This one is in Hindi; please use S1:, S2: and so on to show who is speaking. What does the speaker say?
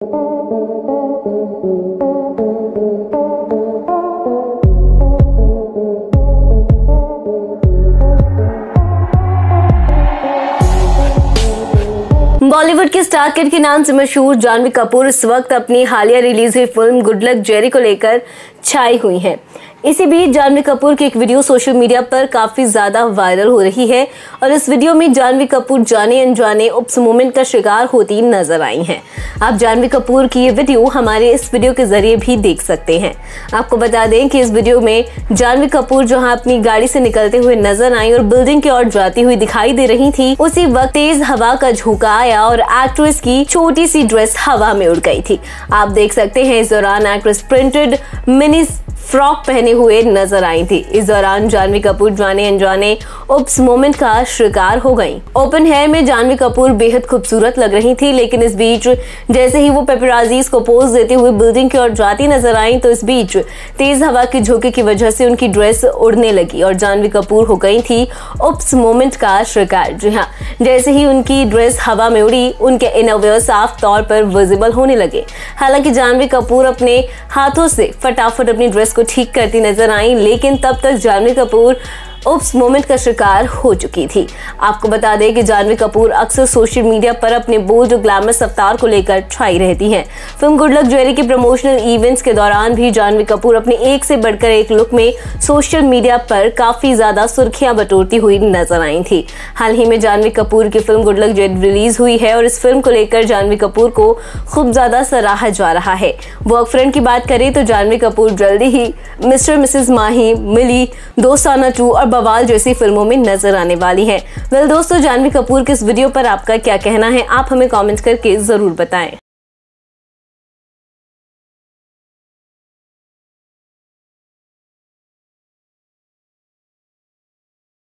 S1: बॉलीवुड के स्टार किड के नाम से मशहूर जानवी कपूर इस वक्त अपनी हालिया रिलीज़ हुई फ़िल्म गुड लक जेरी को लेकर छाई हुई हैं। इसी बीच जानवी कपूर की एक वीडियो सोशल मीडिया पर काफ़ी ज़्यादा वायरल हो रही है और इस वीडियो में जानवी कपूर जाने अनजाने उप्स मोमेंट का शिकार होती नज़र आई हैं। आप जानवी कपूर की ये वीडियो हमारे इस वीडियो के ज़रिए भी देख सकते हैं। आपको बता दें कि इस वीडियो में जानवी कपूर जहाँ अपनी गाड़ी से निकलते हुए नज़र आई और बिल्डिंग की ओर जाती हुई दिखाई दे रही थी, उसी वक्त तेज हवा का झोंका आया और एक्ट्रेस की छोटी सी ड्रेस हवा में उड़ गई थी। आप देख सकते हैं इस दौरान एक्ट्रेस प्रिंटेड मिनी फ्रॉक पहने हुए नज़र आई थी। इस दौरान जानवी कपूर, जाने अनजाने उप्स मोमेंट का शिकार हो गई। ओपन हेयर में जानवी कपूर बेहद खूबसूरत लग रही थी, लेकिन इस बीच जैसे ही वो पेपराजीज को पोज देते हुए बिल्डिंग की ओर जाती नज़र आई तो इस बीच तेज हवा की झोंके की वजह से उनकी ड्रेस उड़ने लगी और जानवी कपूर हो गई थी उप्स मोमेंट का शिकार। जी हाँ जैसे ही उनकी ड्रेस हवा में उड़ी, उनके इनोवेयर साफ़ तौर पर विजिबल होने लगे। हालाँकि जानवी कपूर अपने हाथों से फटाफट अपनी ड्रेस को ठीक करती नज़र आई लेकिन तब तक जानवी कपूर उप्स मोमेंट का शिकार हो चुकी थी। आपको बता दें कि जानवी कपूर अक्सर सोशल मीडिया पर अपने बोल्ड और ग्लैमरस अवतार को लेकर छाई रहती हैं। फ़िल्म गुड लक ज्वेलरी के प्रमोशनल इवेंट्स के दौरान भी जानवी कपूर अपने एक से बढ़कर एक लुक में सोशल मीडिया पर काफ़ी ज़्यादा सुर्खियाँ बटोरती हुई नज़र आई थी। हाल ही में जानवी कपूर की फ़िल्म गुड लक रिलीज़ हुई है और इस फ़िल्म को लेकर जानवी कपूर को खूब ज़्यादा सराहा जा रहा है। वर्क फ्रेंड की बात करें तो जानवी कपूर जल्दी ही मिस्टर मिसेज माही मिली दोस्ताना टू और बवाल जैसी फ़िल्मों में नज़र आने वाली है। वेल दोस्तों, जानवी कपूर के इस वीडियो पर आपका क्या कहना है? आप हमें कॉमेंट करके ज़रूर बताएँ।